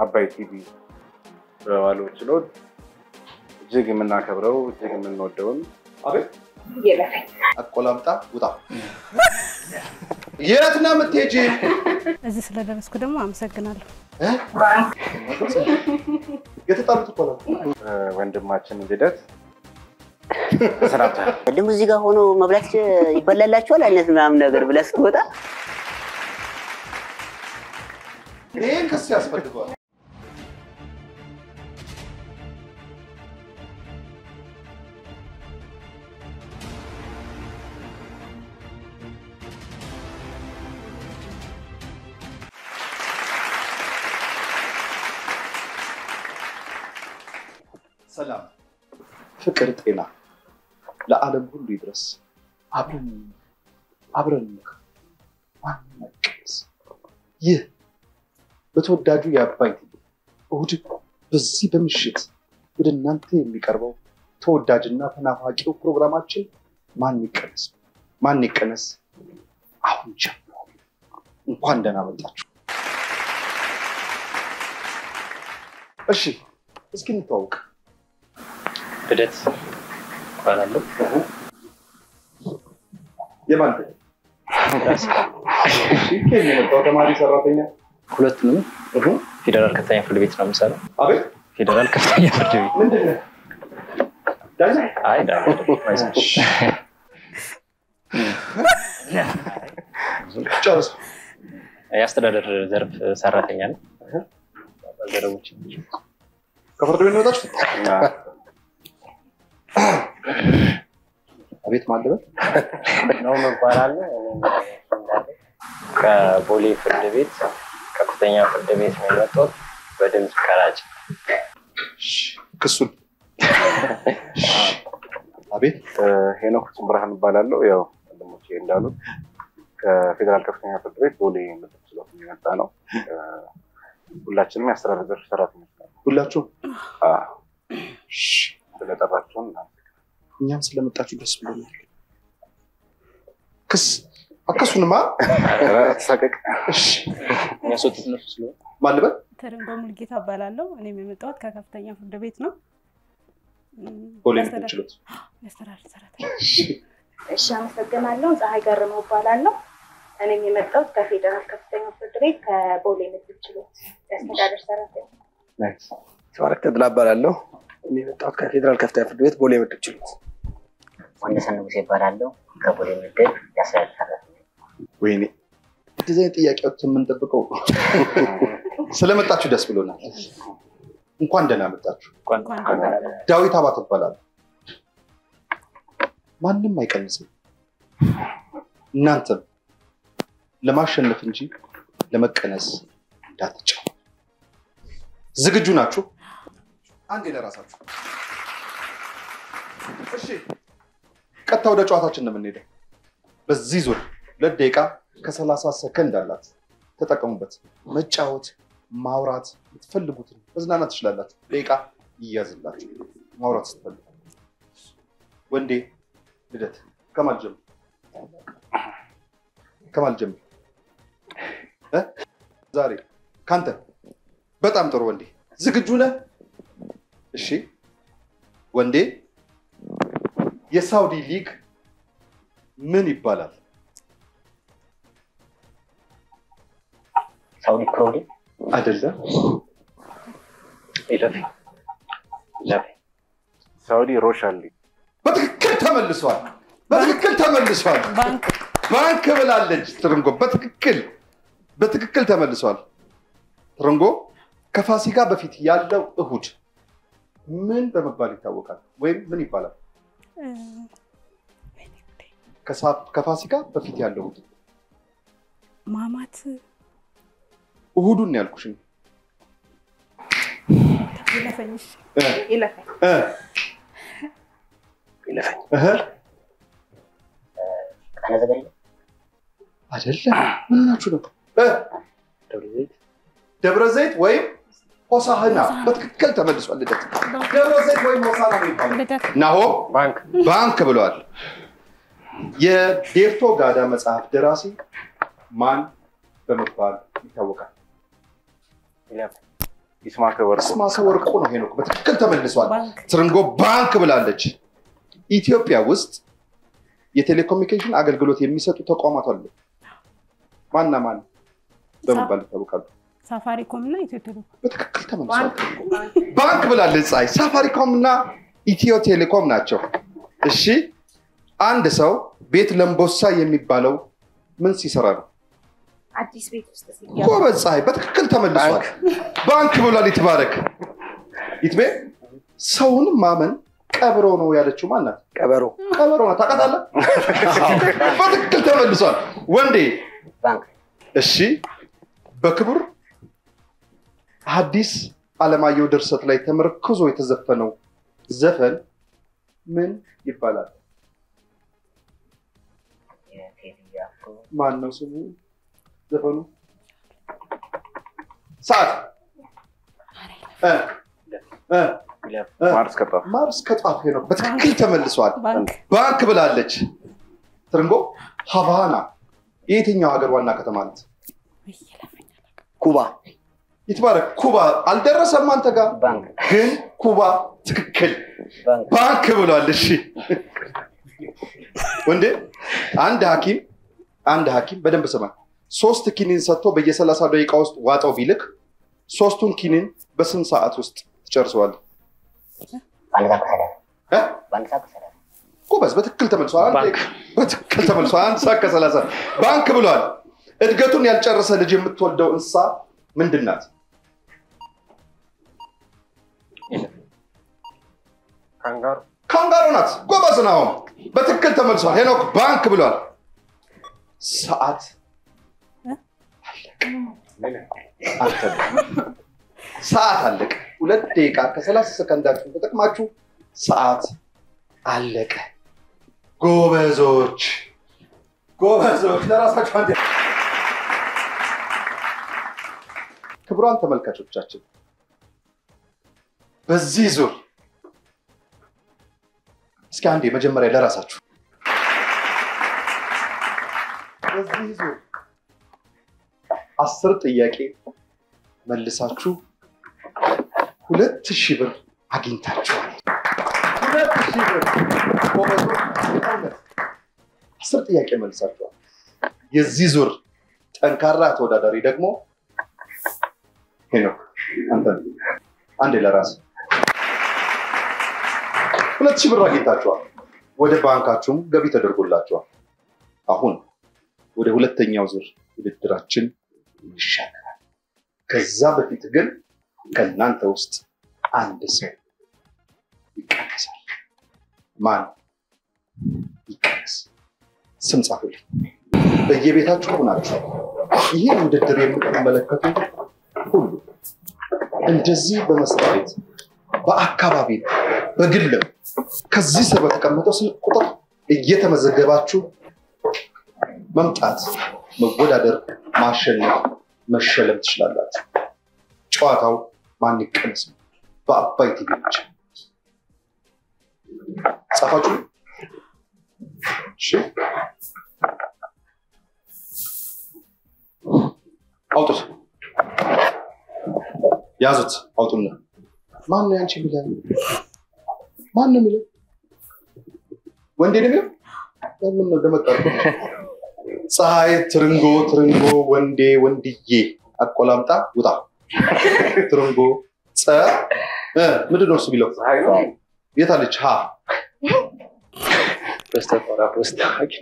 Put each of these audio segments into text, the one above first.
አባይ ቲቪ በዋለው ችሎት እጅግ የምናከብረው እጅግ የምንወደውን አቆላምጣ ውጣ። የት ነው የምትሄጂ? እዚህ ስለደረስኩ ደግሞ አመሰግናለሁ። እ? የተጣሉት እኮ ነው። ወንድማችን ልደት ተሰናብተናል። ቅድም እዚህ ጋር ሆኖ መብላት ይበላላችኋል አይነት ምናምን ነገር ብለህ ስትወጣ ይህን ክስ ያስፈልገዋል። ሁሉ ይድረስ። አብረን አብረን አይቀንስ። ይህ በተወዳጁ የአባይ እሁድ በዚህ በምሽት ወደ እናንተ የሚቀርበው ተወዳጅና ተናፋቂው ፕሮግራማችን ማን ይቀነስ ማን ይቀነስ አሁን ጀምሮ እንኳን ደህና መጣችሁ። እሺ እስኪ እንተዋውቅ። ልደት እባላለሁ። የማን እሺ፣ ከየት ነው የመጣው? ተማሪ ሰራተኛ? ሁለቱንም እሁ፣ ፌዴራል ከፍተኛ ፍርድ ቤት ነው የምሰራው። አቤት ፌዴራል ከፍተኛ ፍርድ ቤት ምንድን ነው? ዳኛ? አይ ዳ ጨርስ። የአስተዳደር ዘርፍ ሰራተኛ ነው። ባልደረቦች ከፍርድ ቤት ነው የወጣችሁት? አቤት ማለበት ነው እባላለሁ። ከቦሌ ፍርድ ቤት ከፍተኛ ፍርድ ቤት ነው የመጣሁት። በድምፅ ቀራጭ። ክሱን? አቤት? ሄኖክ ብርሃን እባላለሁ። ያው ወንድሞቼ እንዳሉት ከፌዴራል ከፍተኛ ፍርድ ቤት ቦሌ ምድብ ችሎት የመጣ ነው። ሁላችንም የአስተዳደር ዘርፍ ሰራተኞች ሁላችሁም? ስለጠራችሁን እኛም ስለመጣችሁ ደስ ብሎናል። ክስ አከሱንማ? ተሳቀቅ። እሺ። የሚያስወጡት እነሱ ስለሆነ። ማልበት ተረንጎ ሙልጌታ እባላለሁ። እኔም የመጣሁት ከከፍተኛ ፍርድ ቤት ነው። ሰራተኛ። እሺ። አመሰግናለሁ። ፀሐይ ገርመው እባላለሁ። እኔም የመጣሁት ከፌዴራል ከፍተኛ ፍርድ ቤት ከቦሌ ምድብ ችሎት የአስተዳደር ሰራተኛ። ተባረክ ተድላ እባላለሁ። እኔ የመጣሁት ከፌዴራል ከፍተኛ ፍርድ ቤት ቦሌ ምድብ ችሎት። ወንደሰን ንጉሴ ይባላለሁ ከቦሌ ምድብ ሰራተኛ ወይኔ እንደዚህ አይነት ጥያቄዎች የምንጠብቀው ስለመጣችሁ ደስ ብሎናል። እንኳን ደህና መጣችሁ። ዳዊት አባት እባላለሁ። ማንም አይቀንስም። እናንተም ለማሸነፍ እንጂ ለመቀነስ እንዳትጫው። ዝግጁ ናችሁ? አንዴ ለራሳችሁ። እሺ፣ ቀጥታ ወደ ጨዋታችን ነው የምንሄደው። በዚህ ዙር ሁለት ደቂቃ ከሰላሳ ሰከንድ አላት። ተጠቀሙበት። መጫወት፣ ማውራት የምትፈልጉትን መዝናናት ትችላላችሁ። ደቂቃ ይያዝላችሁ ማውራት ስትፈልጉ። ወንዴ ልደት ከማል ጀምር ከማል ጀምር? ዛሬ ካንተ በጣም ጥሩ ወንዴ ዝግጁ ነህ እሺ ወንዴ የሳውዲ ሊግ ምን ይባላል? ሳውዲ ፕሮ ሊግ አይደለም ሳውዲ ሮሻን ሊግ። በትክክል ተመልሷል። በትክክል ተመልሷል። ባንክ ብላለች ትርንጎ። በትክክል በትክክል ተመልሷል። ትርንጎ ከፋሲካ በፊት ያለው እሁድ ምን በመባል ይታወቃል? ወይም ምን ይባላል ከፋሲካ በፊት ያለው ማማት እሁዱን ያልኩሽ ይለፈኝ። አይደለም። ምን ናችሁ ነው? ደብረ ዘይት ወይም ሆሳህና በትክክል ተመልሷል ልደት። ደብረ ዘይት ወይም ሆሳና ልደት። ናሆ? ባንክ። ባንክ ብለዋል የዴርቶ ጋዳ መጽሐፍ ደራሲ ማን በመባል ይታወቃል? ይስማከ ወርቁ። ይስማከ ወርቁ ነው ሄኖክ። በትክክል ተመልሷል። ትርንጎ ባንክ ብላለች። ኢትዮጵያ ውስጥ የቴሌኮሙኒኬሽን አገልግሎት የሚሰጡ ተቋማት አሉ። ማና ማን በመባል ይታወቃሉ? ሳፋሪኮም እና ኢትዮ ቴሌኮም በትክክል ተመልሷል። ባንክ ብላለች ፀሐይ። ሳፋሪኮም እና ኢትዮ ቴሌኮም ናቸው። እሺ አንድ ሰው ቤት ለምቦሳ የሚባለው ምን ሲሰራ ነው? አዲስ ቤት ውስጥ ሲገባ ጎበዝ ፀሐይ፣ በትክክል ተመልሷል። ባንክ ብሏል። ይትባረክ ይትቤ። ሰውን ማመን ቀብሮ ነው ያለችው ማናት? ቀበሮ ቀበሮ ናት። ታውቃታለህ? በትክክል ተመልሷል። ወንዴ ባንክ እሺ በክቡር ሐዲስ ዓለማየሁ ድርሰት ላይ ተመርክዞ የተዘፈነው ዘፈን ምን ይባላል? ማን ነው ስሙ ዘፈኑ? ሰዓት እ እ እ ማር እስከ ጧፍ ነው። በትክክል ተመልሷል። ባንክ ባንክ ብላለች። ትርንጎ ሀቫና የየትኛው ሀገር ዋና ከተማ ናት? ኩባ ይትባረክ ኩባ አልደረሰም አንተ ጋር ግን ኩባ ትክክል ባንክ ብሏል። እሺ ወንዴ አንድ ሐኪም አንድ ሐኪም በደንብ ስማ፣ ሶስት ኪኒን ሰጥቶ በየሰላሳ ደቂቃ ውስጥ ዋጠው ቢልክ ሶስቱን ኪኒን በስንት ሰዓት ውስጥ ትጨርሰዋል? ጎበዝ፣ በትክክል ተመልሷል። በትክክል ተመልሷል። አንድ ሰዓት ከሰላሳ ባንክ ብሏል። እድገቱን ያልጨረሰ ልጅ የምትወልደው እንስሳ ምንድን ናት? ካንጋሮ ናት። ጎበዝ ነው። በትክክል ተመልሷል። ሄኖክ ባንክ ብሏል። ሰዓት ሰዓት አለቀ። ሁለት ደቂቃ ከሰላሳ ሰከንዳችሁን ተጠቅማችሁ ሰዓት አለቀ። ጎበዞች ጎበዞች፣ ለራሳችሁ አንዴ ክቡራን ተመልካቾቻችን በዚህ ዙር እስኪ አንዴ መጀመሪያ ለራሳችሁ በዚህ ዙር አስር ጥያቄ መልሳችሁ ሁለት ሺህ ብር አግኝታችኋል። ሁለት ሺህ ብር አስር ጥያቄ መልሳችኋል። የዚህ ዙር ጠንካራ ተወዳዳሪ ደግሞ ሄኖክ አንተ አንዴ ለራስ ሁለት ሺህ ብር አግኝታችኋል። ወደ ባንካችሁም ገቢ ተደርጎላችኋል። አሁን ወደ ሁለተኛው ዙር ውድድራችን ይሻገራል። ከዛ በፊት ግን ከእናንተ ውስጥ አንድ ሰው ይቀነሳል። ማን ይቀነስ? ስም ጻፉልኝ። በየቤታችሁ ሆናችሁ ይህን ውድድር የምትመለከቱ ሁሉ እንደዚህ በመስሪያ ቤት በአካባቢ በግልም ከዚህ ስር በተቀመጠው ስልክ ቁጥር እየተመዘገባችሁ መምጣት፣ መወዳደር፣ ማሸነፍ፣ መሸለም ትችላላችሁ። ጨዋታው ማን ይቀነስ ነው። በአባይ ቲቪ ብቻ ጻፋችሁ? አውጡት፣ ያዙት፣ አውጡና ማን ነው ያንቺ የሚለው? ማን ነው የሚለው? ወንዴ ነው? ለምን ነው አድርጎ? ፀሐይ፣ ትርንጎ፣ ትርንጎ፣ ወንዴ፣ ወንድዬ፣ አቆላምጣ፣ ውጣ። ትርንጎ፣ ፀ እ ምንድን ነው እሱ የሚለው? የት አለች? ሀ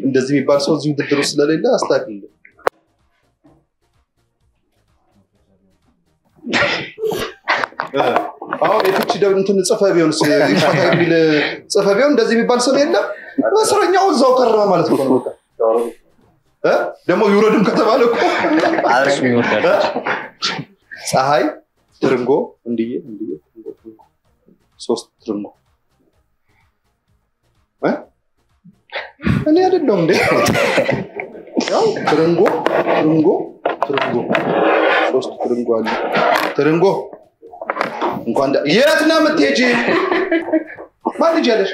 እንደዚህ የሚባል ሰው እዚህ ውድድር ውስጥ ስለሌለ አስተካክል። እ አሁን የፍቺ እንትን ጽፈ ቢሆንስ ይፈታ የሚል ጽፈ ቢሆን እንደዚህ የሚባል ስም የለም። እስረኛው እዛው ቀረበ ማለት ነው። ደግሞ ይውረድም ከተባለ እኮ ፀሐይ፣ ትርንጎ፣ እንድዬ እንድዬ ትርንጎ፣ ትርንጎ። ሶስት ትርንጎ? እኔ አይደለሁም እንዴ? ያው ትርንጎ ትርንጎ ትርንጎ ሶስት ትርንጎ አለ። ትርንጎ እንኳን የት ነው የምትሄጂ? ማን ልጅ ያለሽ?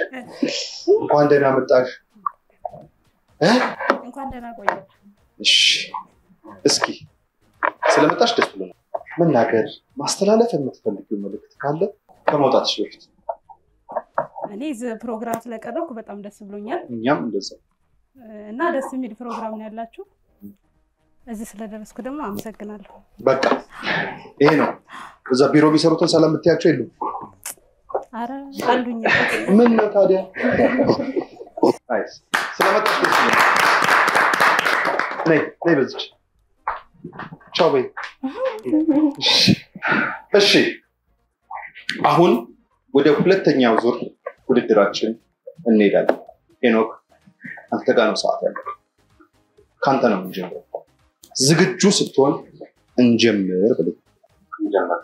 እንኳን ደህና መጣሽ። እ? እንኳን ደህና እሺ እስኪ ስለመጣሽ ደስ ብሎናል። መናገር ማስተላለፍ የምትፈልጊው መልእክት ካለ ከመውጣትሽ በፊት እኔ እዚህ ፕሮግራም ስለቀረብኩ በጣም ደስ ብሎኛል እኛም እንደዛ እና ደስ የሚል ፕሮግራም ነው ያላችሁ። እዚህ ስለደረስኩ ደግሞ አመሰግናለሁ። በቃ ይሄ ነው። እዛ ቢሮ የሚሰሩትን ሰላም የምትያቸው የሉም። ምን ነው ታዲያ? ስለመጣሽ ነይ ቻው በይ። እሺ አሁን ወደ ሁለተኛው ዙር ውድድራችን እንሄዳለን። ሄኖክ አንተ ጋር ነው ሰዓት ያለው። ከአንተ ነው የምንጀምረው። ዝግጁ ስትሆን እንጀምር ብለህ እንጀምር።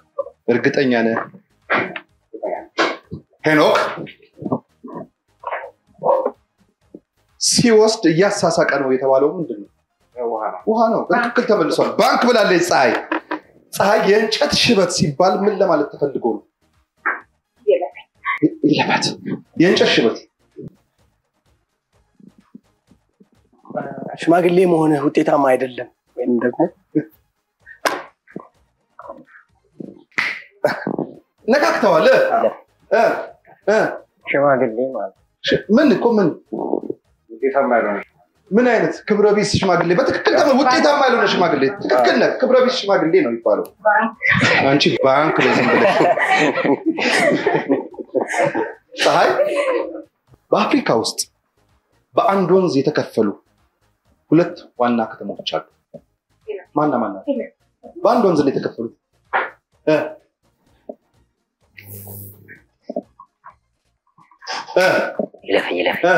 እርግጠኛ ነህ? ሄኖክ ሲወስድ እያሳሳቀ ነው የተባለው ምንድን ነው? ውሃ ነው። በትክክል ተመልሷል። ባንክ ብላለች ፀሐይ። ፀሐይ የእንጨት ሽበት ሲባል ምን ለማለት ተፈልጎ ነው? ይለበት የእንጨት ሽበት ሽማግሌ መሆንህ ውጤታማ አይደለም ወይም ደግሞ ነካክተዋል። እ እ ሽማግሌ ማለት ምን እኮ ምን ውጤታማ ያልሆነ ምን አይነት ክብረ ቢስ ሽማግሌ? በትክክል ተመ- ውጤታማ ያልሆነ ሽማግሌ። ትክክል ነህ። ክብረ ቢስ ሽማግሌ ነው የሚባለው። አንቺ ባንክ ላይ ዝም ብለሽ ፀሐይ በአፍሪካ ውስጥ በአንድ ወንዝ የተከፈሉ ሁለት ዋና ከተሞች አሉ። ማና ማና? በአንድ ወንዝ ላይ የተከፈሉት ይለፍ እ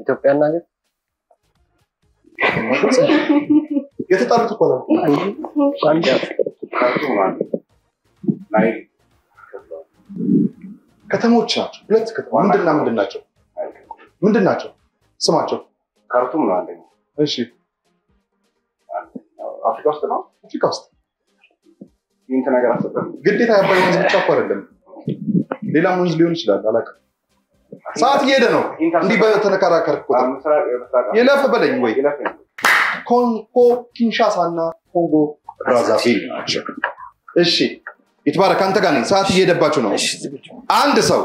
ኢትዮጵያና ግን የተጣሉት እኮ ነው። ከተሞች ናቸው። ሁለት ከተማ ምንድንና ምንድን ናቸው? ምንድን ናቸው ስማቸው? ካርቱም ነው አንደኛው። እሺ አፍሪካ ውስጥ ነው። አፍሪካ ውስጥ ይህንት ነገር አሰጠን ግዴታ የአባይ ወንዝ ብቻ እኮ አይደለም፣ ሌላም ወንዝ ሊሆን ይችላል። አላውቅም። ሰዓት እየሄደ ነው። እንዲህ በተነከራከር ይለፍ በለኝ ወይ ኮንጎ ኪንሻሳ እና ኮንጎ ብራዛቪል ናቸው። እሺ ይትባረክ፣ አንተ ጋር ነኝ። ሰዓት እየሄደባችሁ ነው። አንድ ሰው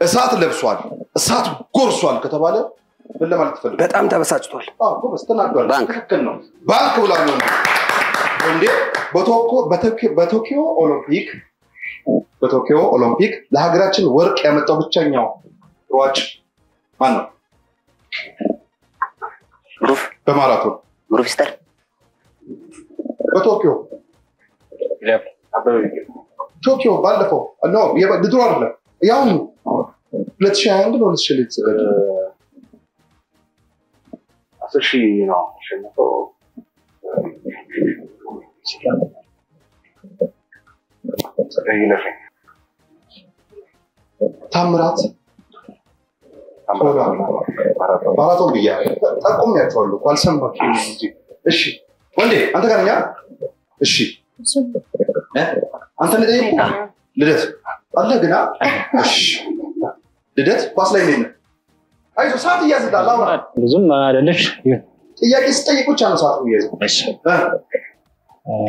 እሳት ለብሷል፣ እሳት ጎርሷል ከተባለ ምን ለማለት ትፈልጋለህ? በጣም ተበሳጭቷል። ባንክ። ባንክ ብሏል ነው እንዴ? በቶኪዮ- በቶኪዮ ኦሎምፒክ በቶኪዮ ኦሎምፒክ ለሀገራችን ወርቅ ያመጣው ብቸኛው ሯጭ ማን ነው? ሩፍ። በማራቶን። ሩፍ ስተር በቶኪዮ። ቶኪዮ ባለፈው። ኖ የበ- ድሮ አይደለም። ያሁኑ። ሁለት ሺህ ሀያ አንድ ነው ሁለት ሺህ አስር ሺህ ነው ታምራት ማራቶን ብያለሁ። ጠቁሜያቸዋለሁ እኮ አልሰማችሁም እንጂ። እሺ ወንዴ አንተ ጋር ነኝ? እሺ። እ? አንተ ልጠይቁ ልደት አለ ግና እሺ። ልደት ኳስ ላይ ነኝ አይዞህ ሰዓት እያዝላል አውራ ብዙም አይደለሽ ጥያቄ ስጠይቅ ብቻ ነው ሰዓት እያዝ እሺ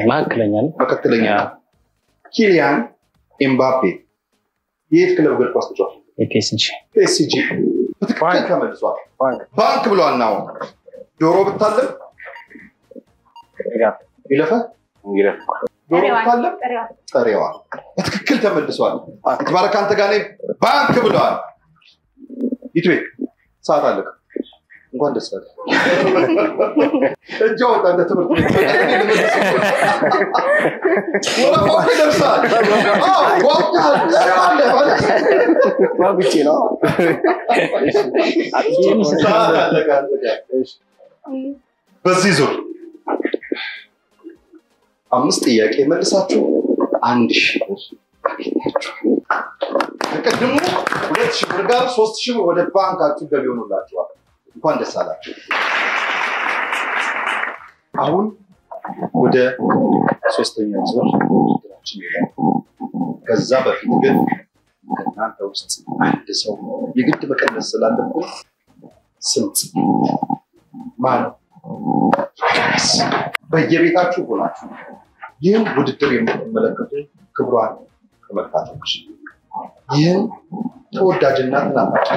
መካከለኛ ነው። መካከለኛ ኪሊያን ኤምባፔ የየት ክለብ እግር ኳስ ተጫዋች የፒኤስጂ። ፒኤስጂ በትክክል ተመልሷል። ባንክ። ባንክ ብለዋል ናው ዶሮ ብታለም? ይለፈ ዶሮ ብታለም? ጠሪዋ በትክክል ተመልሷል። የተባረከ አንተ ጋር ባንክ ብለዋል። ይትቤ ሰዓት አለቀ። እንኳን ደስ አለ። እጅ አወጣ እንደ ትምህርት ቤት ጓጉተሃል፣ ማለት ጓጉቼ ነው። በዚህ ዙር አምስት ጥያቄ መልሳችሁ አንድ ሺህ ብር ከቅድሙ ሁለት ሺህ ብር ጋር ሶስት ሺህ ብር ወደ ባንካችሁ ገቢ ሆኖላችኋል። እንኳን ደስ አላችሁ። አሁን ወደ ሶስተኛው ዙር ከዛ በፊት ግን ከእናንተ ውስጥ አንድ ሰው የግድ መቀነስ ስላለብን ስምት ማን ነው? ይቀነስ። በየቤታችሁ ሆናችሁ ይህን ውድድር የምትመለከቱ ክቡራን ተመልካቾች ይህን ተወዳጅና ተናፋቂ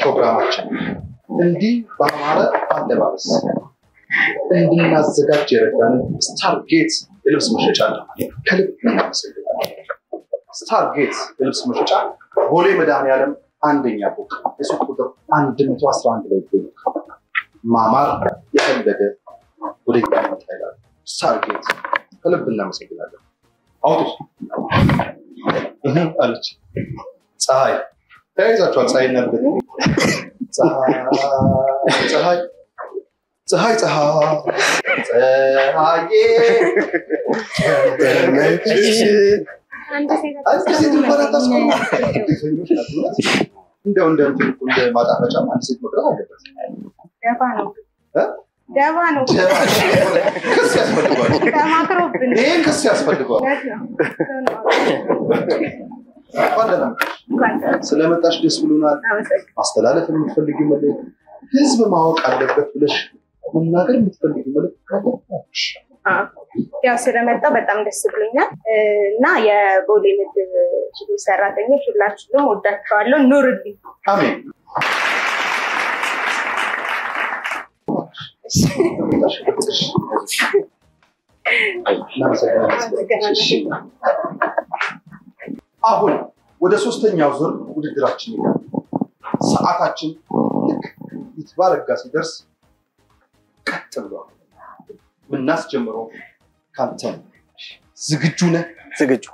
ፕሮግራማችን እንዲህ በአማረ አለባበስ እንድናዘጋጅ የረዳን ስታርጌት የልብስ መሸጫ ከልብ ስታርጌት የልብስ መሸጫ ቦሌ መድኃኔዓለም አንደኛ ፎቅ የሱቅ ቁጥር አንድ መቶ አስራ አንድ ላይ ይገኛል። ማማር የፈለገ ወደኛ ይምጣ ይላል። ስታርጌት ከልብ እናመሰግናለን። አውጡ እህ አለች ፀሐይ ተያይዛችኋል። ፀሐይና ልደት ፀሐይ ፀሐይ እንደው እንደ እንደ ማጣፈጫም አንድ ሴት መቅረት አለበት። ደባ ነው? ደባ ነው ክስ ያስፈልገዋል። ተማክሮብን ይህን ክስ ያስፈልገዋል። ስለመጣሽ ደስ ብሎናል። ማስተላለፍ የምትፈልጊው መልዕክት ህዝብ ማወቅ አለበት ብለሽ መናገር የምትፈልጊው መልዕክት ያው ስለመጣው በጣም ደስ ብሎኛል እና የቦሌ ምድብ ችሎት ሰራተኞች ሁላችሁንም ወዳችኋለሁ። ኑርልኝ። አሜን። እናመሰግናለን። አሁን ወደ ሶስተኛው ዙር ውድድራችን ይላል። ሰዓታችን ልክ ይትባረጋ ሲደርስ ቀጥ ብሏል። ምናስጀምረው ካንተ ዝግጁ ነህ? ዝግጁ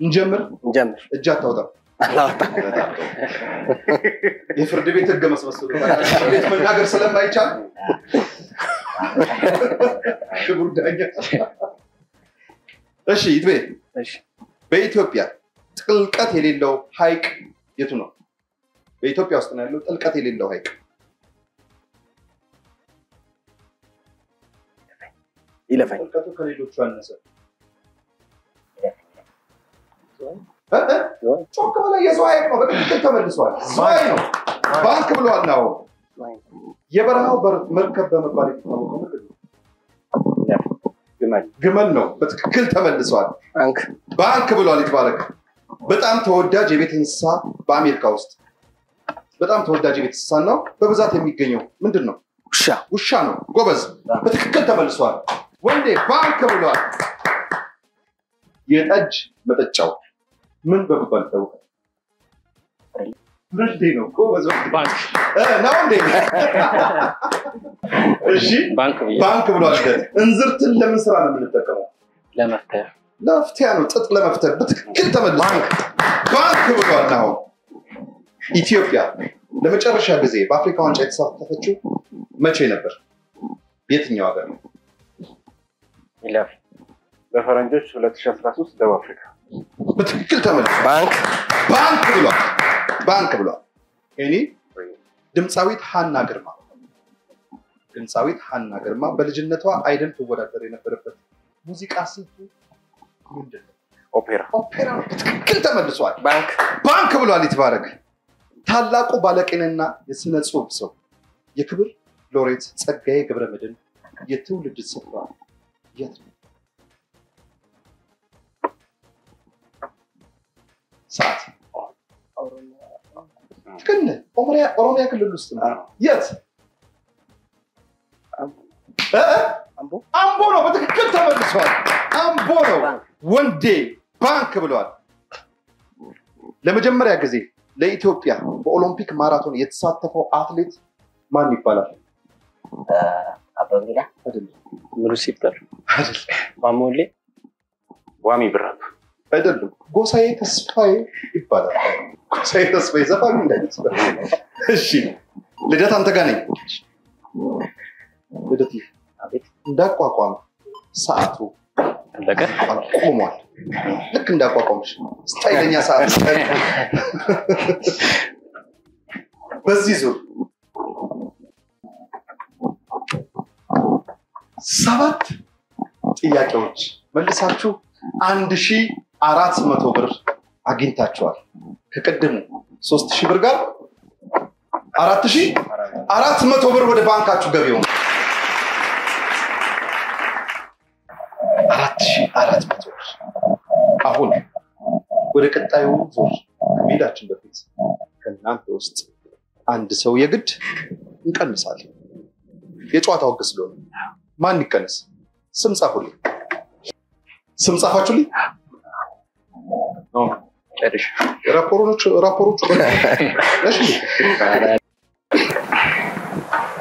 እንጀምር። እንጀምር። እጅ አታውጣም። የፍርድ ቤት ህገ መስመስሉ ቤት መናገር ስለማይቻል ክቡር ዳኛ። እሺ ይትቤ እሺ። በኢትዮጵያ ጥልቀት የሌለው ሐይቅ የቱ ነው? በኢትዮጵያ ውስጥ ነው ያለው ጥልቀት የሌለው ሐይቅ ይለፈኝ። ጥልቀቱ ከሌሎቹ? እ? ጮክ በላይ የሰው ሐይቅ ነው። በትክክል ተመልሷል። ዝዋይ ነው። ባንክ ብሏል ነው። የበረሃው መርከብ በመባል የሚታወቀው ምንድን ነው? ግመል ነው። በትክክል ተመልሷል። ባንክ ባንክ ብሏል። ይትባረክ። በጣም ተወዳጅ የቤት እንስሳ በአሜሪካ ውስጥ በጣም ተወዳጅ የቤት እንስሳ ነው። በብዛት የሚገኘው ምንድን ነው? ውሻ ውሻ ነው። ጎበዝ፣ በትክክል ተመልሷል። ወንዴ ባንክ ብሏል። የጠጅ መጠጫው ምን በመባል ይታወቃል? ብርሌ ነው። ጎበዝ ባንክ እ፣ ነው እንዴ? እሺ ባንክ ብሏል። እንዝርትን ለምን ስራ ነው የምንጠቀመው? ለመፍትሄ ለመፍትያ ነው። ጥጥ ለመፍተር በትክክል ተመልሷል። ባንክ ብሏል። አሁን ኢትዮጵያ ለመጨረሻ ጊዜ በአፍሪካ ዋንጫ የተሳተፈችው መቼ ነበር? የትኛው ሀገር ነው? ይለፍ በፈረንጆች 2013 ደቡብ አፍሪካ በትክክል ተመልሷል። ባንክ ባንክ ብሏል። ባንክ ብሏል። እኔ ድምፃዊት ሀና ግርማ ድምፃዊት ሀና ግርማ በልጅነቷ አይደል ትወዳደር የነበረበት ሙዚቃ ነው? ኦፔራ ኦፔራ ነው። በትክክል ተመልሷል። ባንክ ባንክ ብሏል። ይትባረክ። ታላቁ ባለቅኔና የስነ ጽሁፍ ሰው የክብር ሎሬት ጸጋዬ ገብረ መድኅን የትውልድ ስፍራ የት ነው? ሰዓት ግን ኦሮሚያ ክልል ውስጥ ነው። የት? አምቦ ነው። በትክክል ተመልሷል። አምቦ ነው። ወንዴ ባንክ ብለዋል። ለመጀመሪያ ጊዜ ለኢትዮጵያ በኦሎምፒክ ማራቶን የተሳተፈው አትሌት ማን ይባላል? አበበ ቢላ አይደለም፣ ምሩ ሲበር ማሞሌ ዋሚ ብራቱ አይደለም። ጎሳዬ ተስፋዬ ይባላል። ጎሳዬ ተስፋዬ ዘፋኝ እንዳይመስል። እሺ፣ ልደት አንተ ጋር ነኝ። ልደት እንዳቋቋም ሰዓቱ አለቀ ቆሟል። ልክ እንዳቋቋምሽ ስታይለኛ ሰዓት በዚህ ዙር ሰባት ጥያቄዎች መልሳችሁ አንድ ሺህ አራት መቶ ብር አግኝታችኋል። ከቅድሙ ሶስት ሺህ ብር ጋር አራት ሺህ አራት መቶ ብር ወደ ባንካችሁ ገቢ ሆነ። አራት ሺህ አራት መቶ ብር። አሁን ወደ ቀጣዩ ዙር ከመሄዳችን በፊት ከእናንተ ውስጥ አንድ ሰው የግድ እንቀንሳለን። የጨዋታው ህግ ስለሆነ ማን ይቀነስ? ስም ጻፉልኝ። ስም ጻፋችሁልኝ? ራፖሮቹ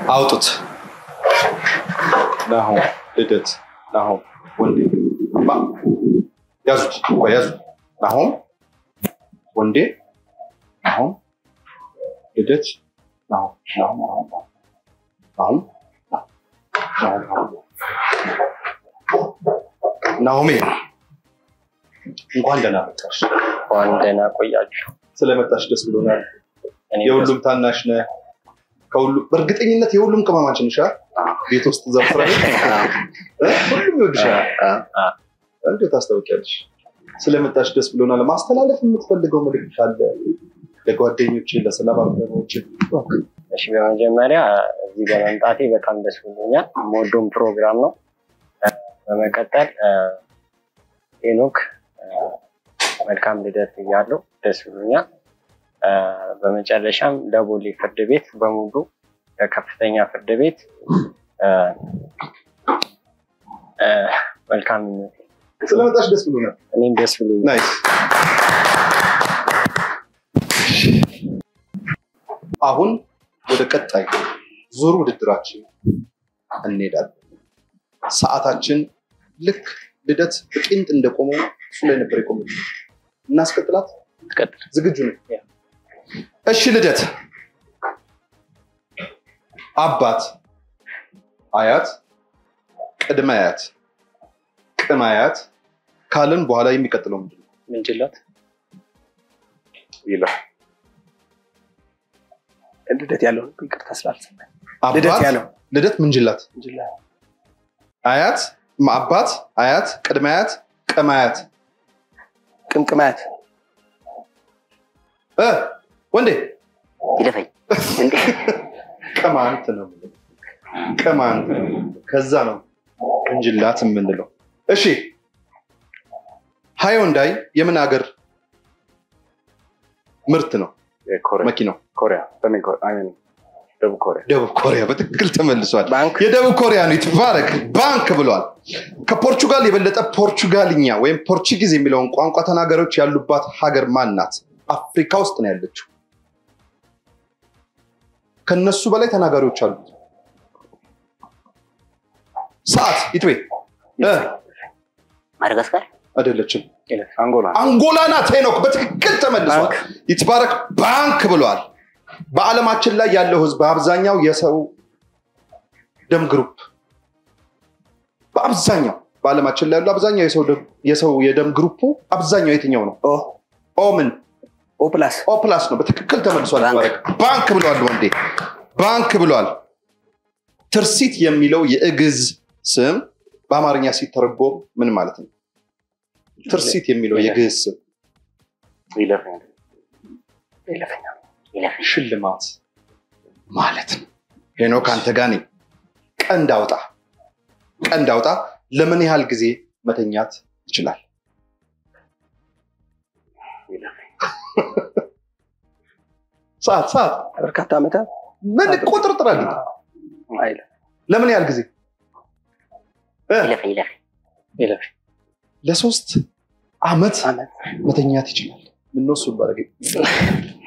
አውጡት። ናሆም ልደት፣ ናሆም ወንዴ፣ ማ ያዙት፣ ቆይ ያዙት። ናሆም ወንዴ፣ ናሆም ልደት፣ ናሆም ናሆም ናሆም ናሆም ናሆም ናሆም ናሆሜ እንኳን ደህና መጣሽ። እንኳን ደህና ቆያችሁ። ስለመጣሽ ደስ ብሎናል። የሁሉም ታናሽ ነህ። ከሁሉ በእርግጠኝነት የሁሉም ቅመማችን አይደል? ቤት ውስጥ ዘፍራ ሁሉም ይወድሻል። እንዴት ታስታውቂያለሽ? ስለመጣሽ ደስ ብሎናል። ማስተላለፍ የምትፈልገው መልዕክት ካለ ለጓደኞች፣ ለስራ ባልደረቦች እሺ፣ በመጀመሪያ እዚህ በመምጣቴ በጣም ደስ ብሎኛል። የምወደውም ፕሮግራም ነው። በመቀጠል ሄኖክ መልካም ልደት እያለው ደስ ብሎኛል። በመጨረሻም ለቦሌ ፍርድ ቤት በሙሉ ለከፍተኛ ፍርድ ቤት መልካም ስለመጣሽ ደስ ብሎናል። እኔም ደስ ብሎኛል። ናይስ። አሁን ወደ ቀጣይ ዙር ውድድራችን እንሄዳለን። ሰዓታችን ልክ ልደት በቄንጥ እንደቆመው እሱ ላይ ነበር የቆመው። እናስቀጥላት። ዝግጁ ነው? እሺ ልደት፣ አባት፣ አያት፣ ቅድመ አያት፣ ቅም አያት ካልን በኋላ የሚቀጥለው ምንድን ነው? ምንጅላት ይላል። ልደት ያለው ይቅርታ ስላልሰማኝ። ልደት አባት፣ ያለው ልደት ምንጅላት፣ አያት፣ አባት፣ አያት፣ ቅድመ አያት፣ ቅም አያት። ቅምቅማያት እ ወንዴ ይለፈኝ እንዴ ቅማንት ነው ቅማንት ነው ከዛ ነው እንጅላት የምንለው። እሺ ሃዮንዳይ የምን ሀገር ምርት ነው መኪናው? ኮሪያ ደቡብ ኮሪያ ደቡብ ኮሪያ። በትክክል ተመልሷል። የደቡብ ኮሪያ ነው። ይትባረክ ባንክ ብሏል። ከፖርቹጋል የበለጠ ፖርቹጋልኛ ወይም ፖርቹጊዝ የሚለውን ቋንቋ ተናጋሪዎች ያሉባት ሀገር ማን ናት? አፍሪካ ውስጥ ነው ያለችው። ከነሱ በላይ ተናጋሪዎች አሉ። ሰዓት ኢትዌ ማደጋስካር አይደለችም። አንጎላ አንጎላ ናት። ሄኖክ በትክክል ተመልሷል። ይትባረክ ባንክ ብሏል። በዓለማችን ላይ ያለው ህዝብ በአብዛኛው የሰው ደም group በአብዛኛው በዓለማችን ላይ ያለው አብዛኛው የሰው ደም- የሰው የደም group ኡ አብዛኛው የትኛው ነው? ኦ ኦ ምን ኦ ፕላስ ኦ ፕላስ ነው። በትክክል ተመልሷል። ባንክ። ብሏል። ወንዴ ባንክ ብሏል። ትርሲት የሚለው የእግዝ ስም በአማርኛ ሲተረጎም ምን ማለት ነው? ትርሲት የሚለው የግዕዝ ስም ሽልማት ማለት ነው። ሄኖክ አንተ ጋር ነኝ። ቀንድ አውጣ፣ ቀንድ አውጣ። ለምን ያህል ጊዜ መተኛት ይችላል? ሰዓት ሰዓት በርካታ ዓመታት ምን ቁጥር ጥራልኝ። አይለ ለምን ያህል ጊዜ? ለሶስት አመት ዓመት መተኛት ይችላል። ምነው እሱን ባረገ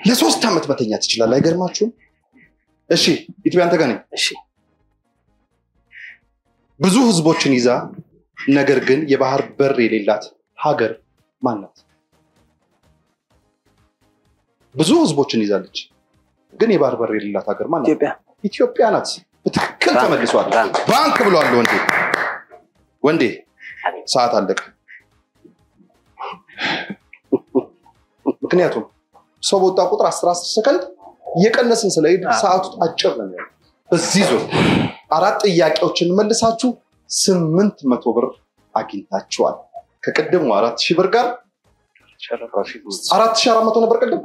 ለሶስት አመት መተኛት ይችላል። አይገርማችሁም? እሺ ኢትዮጵያ አንተ ጋር ነኝ። እሺ ብዙ ህዝቦችን ይዛ ነገር ግን የባህር በር የሌላት ሀገር ማን ናት? ብዙ ህዝቦችን ይዛለች፣ ግን የባህር በር የሌላት ሀገር ናት? ኢትዮጵያ ናት። በትክክል ተመልሷል። ባንክ። ብሏል ወንዴ። ወንዴ ሰዓት አለቀ። ምክንያቱም ሰው በወጣ ቁጥር 10 ሰከንድ እየቀነስን ስለሄድ ሰዓቱ አጭር ነው በዚህ ዞን አራት ጥያቄዎችን መልሳችሁ ስምንት መቶ ብር አግኝታችኋል። ከቅድሙ አራት ሺህ ብር ጋር አራት ሺህ አራት መቶ ነበር ቅድም።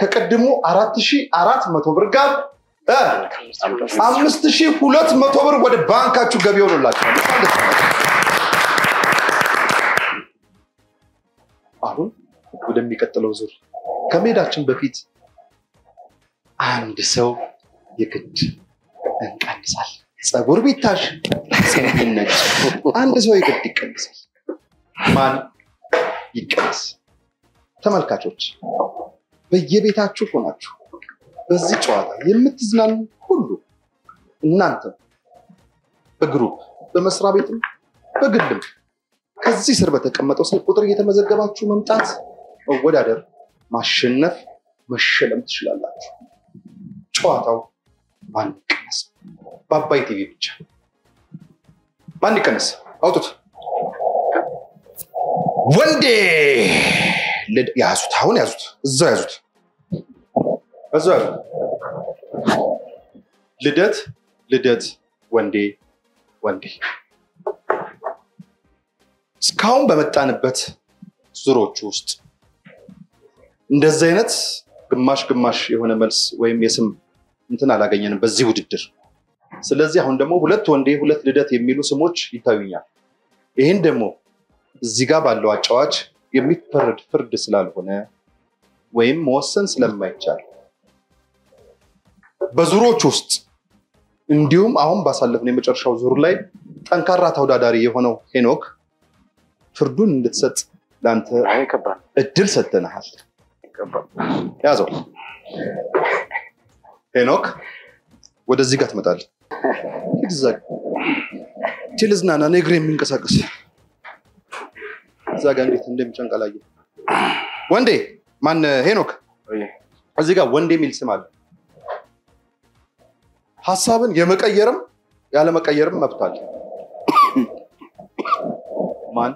ከቅድሙ አራት ሺህ አራት መቶ ብር ጋር አምስት ሺህ ሁለት መቶ ብር ወደ ባንካችሁ ገቢ ሆኖላችኋል። አሁን ወደሚቀጥለው ዙር ከመሄዳችን በፊት አንድ ሰው የግድ እንቀንሳል። ፀጉር ቢታሽ ቢነጭ አንድ ሰው የግድ ይቀንሳል። ማን ይቀንስ? ተመልካቾች በየቤታችሁ ሆናችሁ በዚህ ጨዋታ የምትዝናኑ ሁሉ እናንተ በ group በመስሪያ ቤትም በግልም ከዚህ ስር በተቀመጠው ስልክ ቁጥር እየተመዘገባችሁ መምጣት፣ መወዳደር፣ ማሸነፍ፣ መሸለም ትችላላችሁ። ጨዋታው ማን ይቀነስ? በአባይ ቲቪ ብቻ። ማን ይቀነስ? አውጡት። ወንዴ ያዙት፣ አሁን ያዙት፣ እዛው ያዙት፣ እዛው ያዙት። ልደት ልደት ወንዴ ወንዴ እስካሁን በመጣንበት ዙሮች ውስጥ እንደዚህ አይነት ግማሽ ግማሽ የሆነ መልስ ወይም የስም እንትን አላገኘንም በዚህ ውድድር። ስለዚህ አሁን ደግሞ ሁለት ወንዴ ሁለት ልደት የሚሉ ስሞች ይታዩኛል። ይህን ደግሞ እዚህ ጋር ባለው አጫዋች የሚፈረድ ፍርድ ስላልሆነ ወይም መወሰን ስለማይቻል በዙሮች ውስጥ እንዲሁም አሁን ባሳለፍነው የመጨረሻው ዙር ላይ ጠንካራ ተወዳዳሪ የሆነው ሄኖክ ፍርዱን እንድትሰጥ ለአንተ እድል ሰጥተንሃል። ያዘው ሄኖክ፣ ወደዚህ ጋር ትመጣለህ። ሂድ እዛ ጋ። ችል ዝናና እኔ እግሬ የሚንቀሳቀስ እዛ ጋር እንዴት እንደሚጨንቅ አላየህ። ወንዴ ማን ሄኖክ፣ እዚህ ጋር ወንዴ የሚል ስም አለ። ሀሳብን የመቀየርም ያለመቀየርም መብት አለ። ማን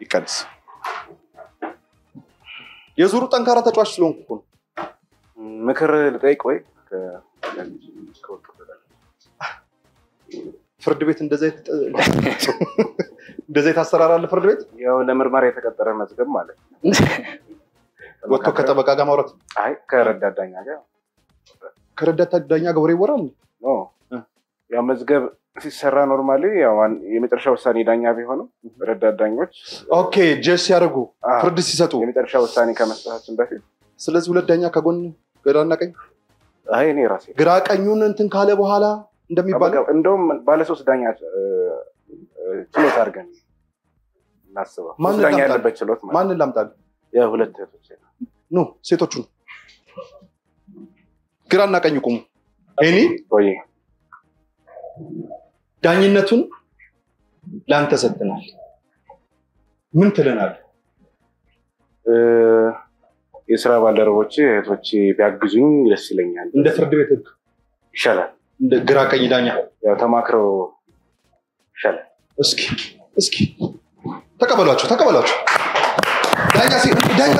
ይቀንስ? የዙሩ ጠንካራ ተጫዋች ስለሆንኩ ምክር ልጠይቅ ወይ ፍርድ ቤት አይነት አሰራር አለ። ፍርድ ቤት? ያው ለምርመራ የተቀጠረ መዝገብ ማለት ነው። ወጥቶ ከጠበቃ ጋር ማውራት? አይ ከረዳት ዳኛ ጋር። ከረዳት ዳኛ ጋር ወሬ ይወራል። ያው መዝገብ ሲሰራ normally የመጨረሻ ውሳኔ ዳኛ ቢሆንም ረዳት ዳኞች Okay judge ሲያደርጉ ፍርድ ሲሰጡ፣ የመጨረሻ ውሳኔ ከመስጠታችን በፊት። ስለዚህ ሁለት ዳኛ ከጎን ግራና ቀኝ? አይ እኔ ራሴ ግራ ቀኙን እንትን ካለ በኋላ እንደሚባለው እንደውም ባለሶስት ዳኛ ችሎት አድርገን እናስበው። ዳኛ? ያለበት ችሎት ማንን ላምጣል? የሁለት እህቶች ኑ ሴቶቹን ግራና ቀኝ ቁሙ። ኤኒ ወይ ዳኝነቱን ለአንተ ሰጥተናል። ምን ትለናል? የስራ ባልደረቦቼ እህቶቼ ቢያግዙኝ ደስ ይለኛል። እንደ ፍርድ ቤት ህግ ይሻላል። ግራ ቀኝ ዳኛ ተማክረው ይሻላል። እስኪ እስኪ ተቀበሏቸው ተቀበሏቸው። ዳኛ ዳኛ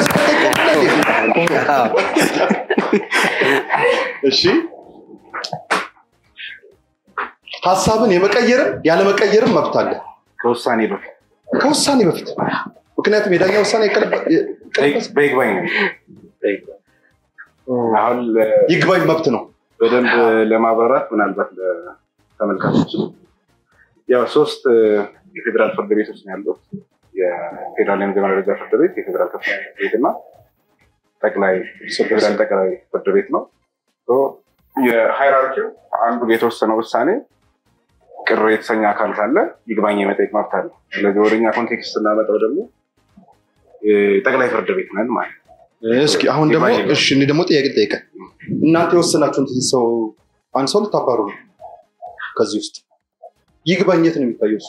እሺ ሀሳብን የመቀየርም ያለመቀየርም መብት አለ ከውሳኔ በፊት ከውሳኔ በፊት። ምክንያቱም የዳኛ ውሳኔ በይግባኝ ነው። ይግባኝ መብት ነው። በደንብ ለማብራራት ምናልባት ለተመልካቾች ያው ሶስት የፌዴራል ፍርድ ቤቶች ነው ያሉት። የፌዴራል የመጀመሪያ ደረጃ ፍርድ ቤት፣ የፌዴራል ከፍተኛ ፍርድ ቤት እና ጠቅላይ ፌዴራል ጠቅላይ ፍርድ ቤት ነው። የ hierarchy ው አንዱ የተወሰነ ውሳኔ ቅር የተሰኘ አካል ካለ ይግባኝ የመጠየቅ መብት አለ። ስለዚህ ወደኛ context ስናመጣው ደግሞ ጠቅላይ ፍርድ ቤት ነን ማለት ነው። እስኪ አሁን ደግሞ እሺ እኔ ደግሞ ጥያቄ ጠይቀ እናንተ የወሰናችሁን ሰው አንድ ሰው ልታባሩ ነው ከዚህ ውስጥ ይግባኝ የት ነው የሚታየው እሱ?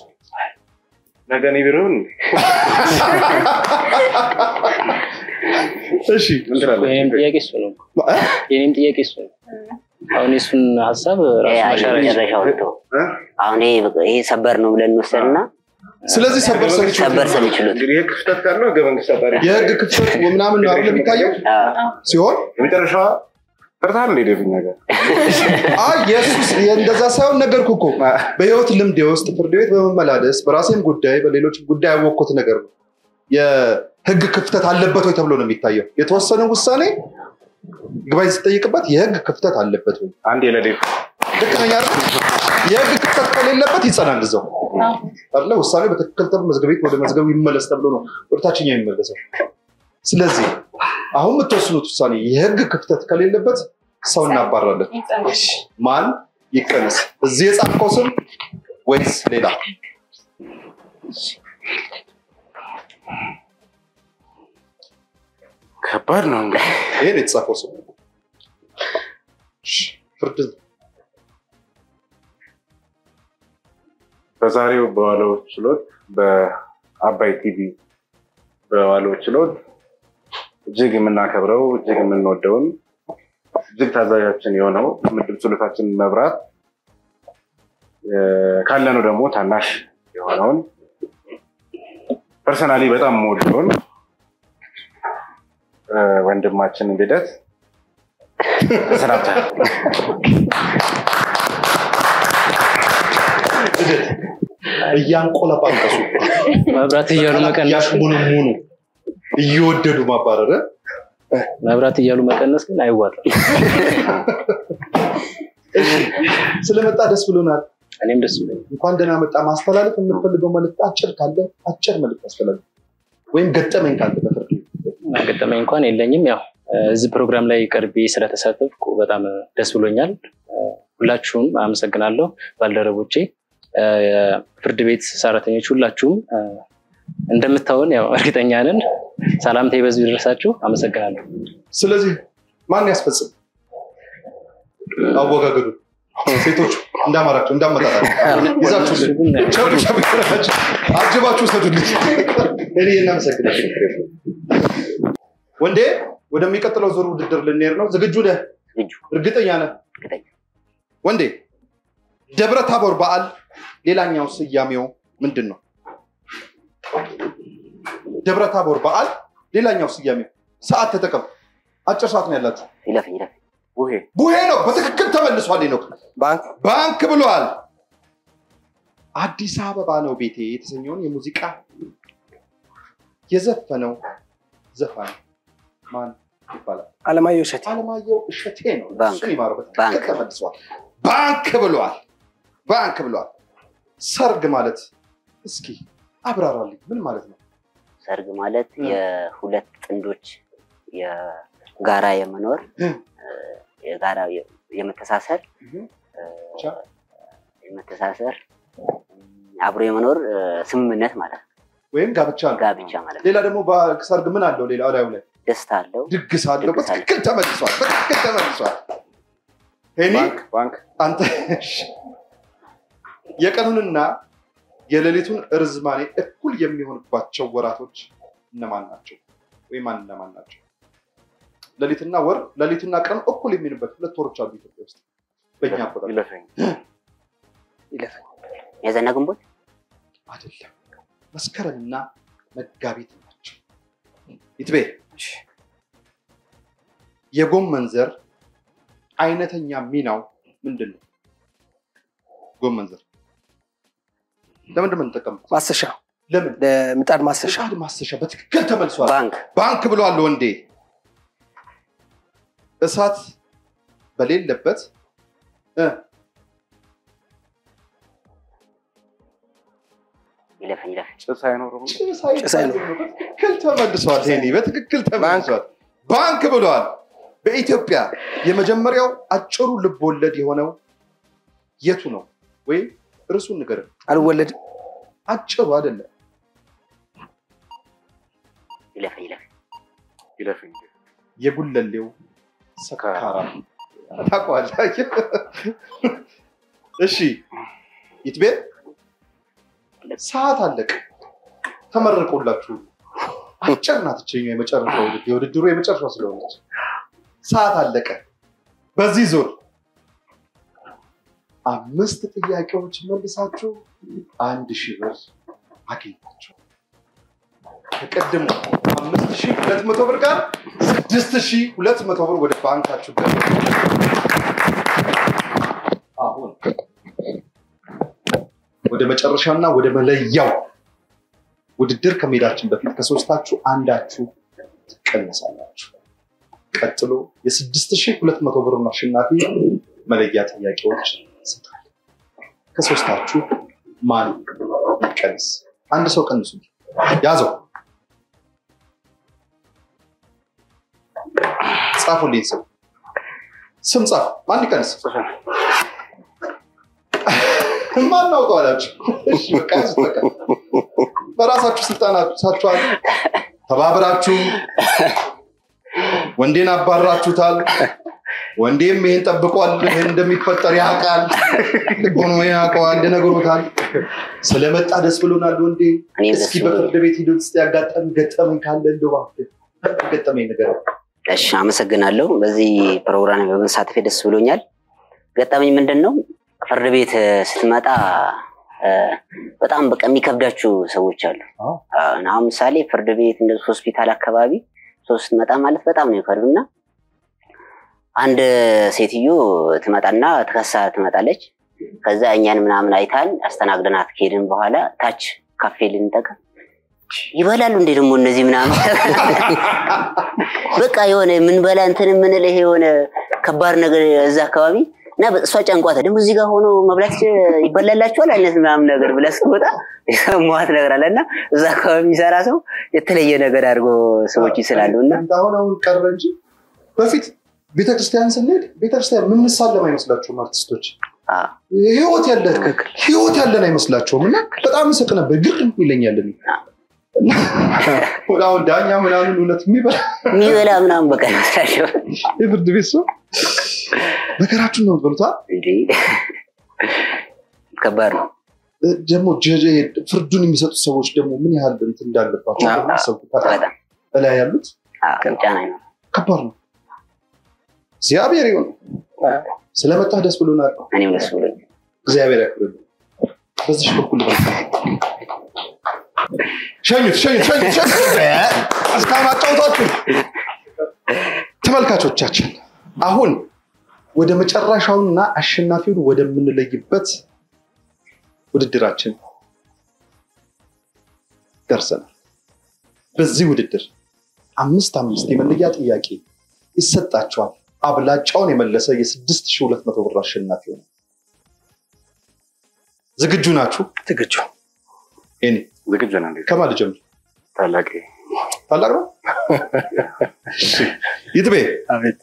ነገ እኔ ቢሮ? እሺ? የኔም ጥያቄ እሱ ነው። እ? የኔም ጥያቄ እሱ ነው። አሁን የእሱን ሀሳብ ራሱ መጨረሻው? አሁን ይሄ ሰበር ነው ብለን እንወሰድና ስለዚህ ሰበር ሰሚ ችሎት የህግ ክፍተት ምናምን ነው አይደል የሚታየው? ሲሆን? ፈርታል አይ የሱስ እንደዛ ሳይሆን ነገርኩህ እኮ። በህይወት ልምዴ ውስጥ ፍርድ ቤት በመመላለስ በራሴም ጉዳይ በሌሎች ጉዳይ ያወቅኩት ነገር ነው። የህግ ክፍተት አለበት ወይ ተብሎ ነው የሚታየው። የተወሰነ ውሳኔ ይግባኝ ሲጠይቅበት የህግ ክፍተት አለበት ወይ? አንድ የለዴፍ ልክ ነኝ አይደል? የህግ ክፍተት ከሌለበት ይጸናል እዛው አለ ውሳኔ በትክክል ተብሎ መዝገብ ቤት ወደ መዝገቡ ይመለስ ተብሎ ነው ወደ ታችኛው የሚመለሰው። ስለዚህ አሁን የምትወስኑት ውሳኔ የህግ ክፍተት ከሌለበት ሰው እናባራለን። ማን ይቀነስ? እዚህ የጻፍከው ስም ወይስ ሌላ? ከባድ ነው እንግዲህ ይሄ የተጻፈው ስም። ፍርድ በዛሬው በዋለው ችሎት በአባይ ቲቪ በዋለው ችሎት እጅግ የምናከብረው እጅግ የምንወደውን እጅግ ታዛዣችን የሆነው ምድብ ችሎታችን መብራት ካለነው ደግሞ ታናሽ የሆነውን Personally በጣም የምወደውን ወንድማችን ልደት ተሰናብተናል። እያንቆለጳጰሱ መብራት እያሉ መቀነስ እያሽሞነሞኑ እየወደዱ ማባረር መብራት እያሉ መቀነስ ግን አይዋጥም። ስለመጣ ደስ ብሎናል። እኔም ደስ ብሎኝ እንኳን ደህና መጣ። ማስተላለፍ የምትፈልገው መልዕክት አጭር ካለ አጭር መልዕክት አስተላለፍ፣ ወይም ገጠመኝ ካለ በፍርድ ገጠመኝ እንኳን የለኝም። ያው እዚህ ፕሮግራም ላይ ቀርቤ ስለተሳተፍኩ በጣም ደስ ብሎኛል። ሁላችሁም አመሰግናለሁ። ባልደረቦቼ፣ ፍርድ ቤት ሰራተኞች ሁላችሁም እንደምታውን ያው እርግጠኛ ነን። ሰላምታ በዙ ይድረሳችሁ። አመሰግናለሁ። ስለዚህ ማን ያስፈጽም አወጋገዱ? ሴቶቹ እንዳማራቸው እንዳመጣጣቸው ያላችሁ አጅባችሁ ውሰዱልኝ። እኔ እናመሰግናለን። ወንዴ ወደሚቀጥለው ዙር ውድድር ልንሄድ ነው። ዝግጁ ነህ? ዝግጁ እርግጠኛ ነህ? ወንዴ ደብረ ታቦር በዓል ሌላኛው ስያሜው ምንድን ነው? ደብረ ታቦር በዓል ሌላኛው ስያሜው ሰዓት ተጠቀም። አጭር ሰዓት ነው ያላችሁ። ቡሄ ቡሄ ነው። በትክክል ተመልሷል። ነው ባንክ ባንክ ብሏል። አዲስ አበባ ነው ቤቴ የተሰኘውን የሙዚቃ የዘፈነው ዘፋኝ ማን ይባላል? አለማየሁ እሸቴ አለማየሁ እሸቴ ነው። ነፍሱን ይማረው። በትክክል ተመልሷል። ባንክ ብሏል። ባንክ ብሏል። ሰርግ ማለት እስኪ አብራራልኝ፣ ምን ማለት ነው? ሰርግ ማለት የሁለት ጥንዶች የጋራ የመኖር የጋራ የመተሳሰር የመተሳሰር አብሮ የመኖር ስምምነት ማለት ነው። ወይም ጋብቻ ነው። ጋብቻ ማለት ሌላ ደግሞ ሰርግ ምን አለው? ሌላ ላዩ ላይ ደስታ አለው። ድግስ አለው። ድግስ አለው። በትክክል ተመልሷል። በትክክል ተመልሷል። ሄኒ ባንክ ባንክ አንተ የቀኑንና የሌሊቱን ርዝማኔ እኩል የሚሆንባቸው ወራቶች እነማን ናቸው? ወይም ማን እነማን ናቸው? ሌሊትና ወር ሌሊትና ቀን እኩል የሚሆንበት ሁለት ወሮች አሉ ኢትዮጵያ ውስጥ በእኛ አቆጣጠር ሚያዝያና ግንቦት አይደለም። መስከረምና መጋቢት ናቸው። ይትቤ የጎመን ዘር አይነተኛ ሚናው ምንድን ነው? ጎመን ዘር ለምንድን የምንጠቀምበት? ማሰሻ ለምን? ለምጣድ ማሰሻ ምጣድ ማሰሻ። በትክክል ተመልሷል። ባንክ ባንክ ብለዋል ወንዴ። እሳት በሌለበት ጭስ አይኖርም በትክክል ተመልሷል። ሄኒ በትክክል ተመልሷል። ባንክ ብለዋል። በኢትዮጵያ የመጀመሪያው አጭሩ ልብ ወለድ የሆነው የቱ ነው? ወይም እርሱን ንገረን። አልወለድም አጭሩ አይደለም። ይለፈኝ ይለፈኝ ይለፈኝ የጉለሌው ሰካራም ታውቀዋለህ? እሺ ይትቤ ሰዓት አለቀ። ተመረቁላችሁ። አጭር ናት ይችኛው የመጨረሻው ውድድር የውድድሩ የመጨረሻው ስለሆነች ሰዓት አለቀ። በዚህ ዙር አምስት ጥያቄዎች መልሳችሁ አንድ ሺህ ብር አገኛችሁ። ከቀድሞ አምስት ሺህ ሁለት መቶ ብር ጋር ስድስት ሺህ ሁለት መቶ ብር ወደ ባንካችሁ አሁን ወደ መጨረሻና ወደ መለያው ውድድር ከመሄዳችን በፊት ከሶስታችሁ አንዳችሁ ትቀነሳላችሁ። ቀጥሎ የስድስት ሺህ ሁለት መቶ ብር አሸናፊ መለያ ጥያቄዎች ይሰጣል። ከሶስታችሁ ማን ይቀንስ? አንድ ሰው ቀንሱ። ያዘው፣ ጻፉልኝ። ስም ስም ጻፍ። ማን ይቀንስ? ማን አውቀው በራሳችሁ ስልጣን ሳችኋል። ተባብራችሁ ወንዴን አባራችሁታል። ወንዴም ይሄን ጠብቋል። ይሄን እንደሚፈጠር ያውቃል። ልቦኑ ያውቀዋል፣ ነግሮታል። ስለመጣ ደስ ብሎናል። ወንዴ እስኪ በፍርድ ቤት ሂደት ውስጥ ያጋጠም ገጠመኝ ካለ እንደው ገጠመኝ ነገር እሺ አመሰግናለሁ። በዚህ ፕሮግራም በመሳተፌ ደስ ብሎኛል። ገጠመኝ ምንድን ነው? ፍርድ ቤት ስትመጣ በጣም በቃ የሚከብዳችሁ ሰዎች አሉ። አሁን ምሳሌ ፍርድ ቤት እንደዚህ ሆስፒታል አካባቢ ሰው ስትመጣ ማለት በጣም ነው የሚከብዱ እና አንድ ሴትዮ ትመጣና ትከሳ ትመጣለች። ከዛ እኛን ምናምን አይታን አስተናግደናት ከሄድን በኋላ ታች ካፌ ልንጠቀ ይበላሉ እንዴ ደግሞ እነዚህ ምናምን በቃ የሆነ የምንበላ እንትን የምንል ይሄ የሆነ ከባድ ነገር እዛ አካባቢ እና እሷ ጨንቋታ ደግሞ እዚህ ጋር ሆኖ መብላት ይበላላችኋል አይነት ምናምን ነገር ብለህ ስትወጣ የሰማኋት ነገር አለ እና እዛ አካባቢ የሚሰራ ሰው የተለየ ነገር አድርጎ ሰዎች ይስላሉ እና በፊት ቤተክርስቲያን ስንሄድ ቤተክርስቲያን ምንሳለም አይመስላችሁም? አርቲስቶች ህይወት ያለን ህይወት ያለን አይመስላችሁም? እና በጣም እስቅ ነበር፣ ግርም ይለኛል። አሁን ዳኛ ምናምን እውነት የሚበላ የሚበላ ምናምን በቃ ይመስላቸው የፍርድ ቤት ሰው መከራችሁን ነው? እንዴ ከባድ ነው። ደግሞ ፍርዱን የሚሰጡት ሰዎች ደግሞ ምን ያህል እንትን እንዳለባቸው በጣም እላይ ያሉት ከባድ ነው። እግዚአብሔር ይሁን። ስለመጣህ ደስ ብሎናል። እኔም ደስ ብሎኝ እግዚአብሔር ያክብርልህ። በዚህ በኩል ሸኙት ሸኙት ሸኙት አጫውታችሁ ተመልካቾቻችን፣ አሁን ወደ መጨረሻውና አሸናፊውን ወደምንለይበት ውድድራችን ደርሰናል። በዚህ ውድድር አምስት አምስት የመለያ ጥያቄ ይሰጣቸዋል። አብላጫውን የመለሰ የስድስት ሺህ ሁለት መቶ ብር አሸናፊ ሆነ። ዝግጁ ናችሁ? ዝግጁ እኔ ዝግጁ እንዴት ከማን ልጀምር? ታላቅ ታላቅ ነው። ይትቤ አቤት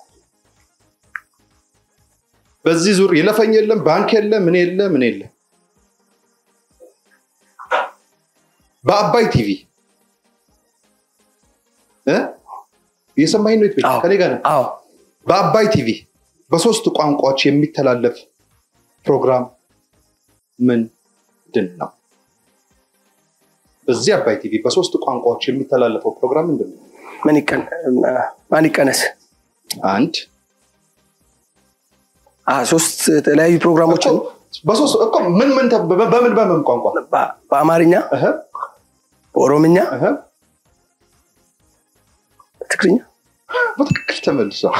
በዚህ ዙር ይለፈኝ የለም ባንክ የለ ምን የለ ምን የለ። በአባይ ቲቪ እ እየሰማኝ ነው? ይትቤ ከኔ ጋር ነህ? በአባይ ቲቪ በሶስት ቋንቋዎች የሚተላለፍ ፕሮግራም ምንድን ነው? በዚህ አባይ ቲቪ በሶስት ቋንቋዎች የሚተላለፈው ፕሮግራም ምንድን ነው? ማን ይቀነስ? አንድ ሶስት የተለያዩ ፕሮግራሞችን እኮ በሶስት እኮ ምን በምን በምን ቋንቋ? በአማርኛ? በኦሮምኛ? በትግርኛ በትክክል ተመልሷል።